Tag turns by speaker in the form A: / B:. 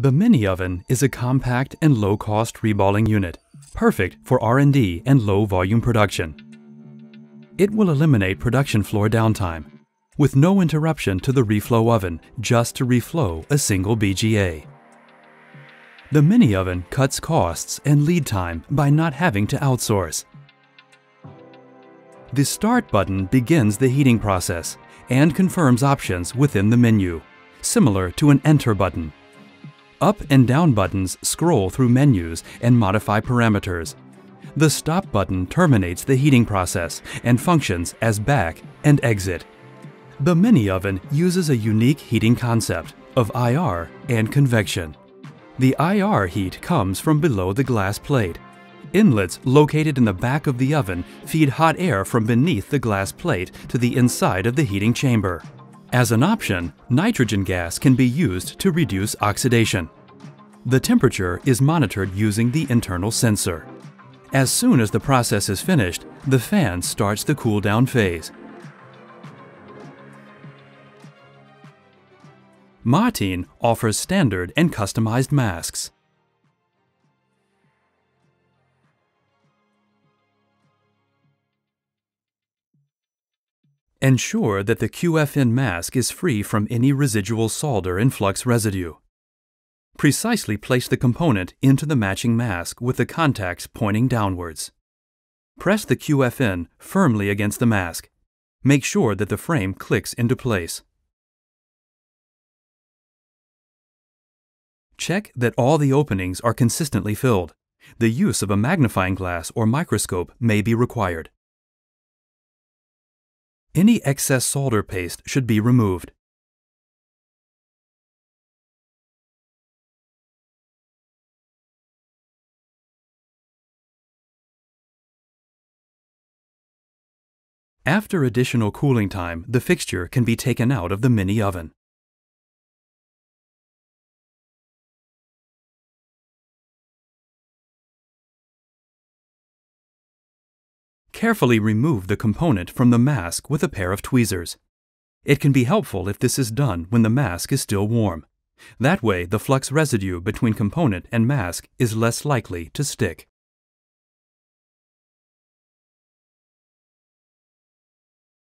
A: The mini oven is a compact and low-cost reballing unit, perfect for R&D and low-volume production. It will eliminate production floor downtime, with no interruption to the reflow oven just to reflow a single BGA. The mini oven cuts costs and lead time by not having to outsource. The Start button begins the heating process and confirms options within the menu, similar to an Enter button. Up and down buttons scroll through menus and modify parameters. The Stop button terminates the heating process and functions as back and exit. The mini oven uses a unique heating concept of IR and convection. The IR heat comes from below the glass plate Inlets located in the back of the oven feed hot air from beneath the glass plate to the inside of the heating chamber. As an option, nitrogen gas can be used to reduce oxidation. The temperature is monitored using the internal sensor. As soon as the process is finished, the fan starts the cool down phase. Martin offers standard and customized masks. Ensure that the QFN mask is free from any residual solder and flux residue. Precisely place the component into the matching mask with the contacts pointing downwards. Press the QFN firmly against the mask. Make sure that the frame clicks into place. Check that all the openings are consistently filled. The use of a magnifying glass or microscope may be required. Any excess solder paste should be removed. After additional cooling time, the fixture can be taken out of the mini oven. Carefully remove the component from the mask with a pair of tweezers. It can be helpful if this is done when the mask is still warm. That way, the flux residue between component and mask is less likely to stick.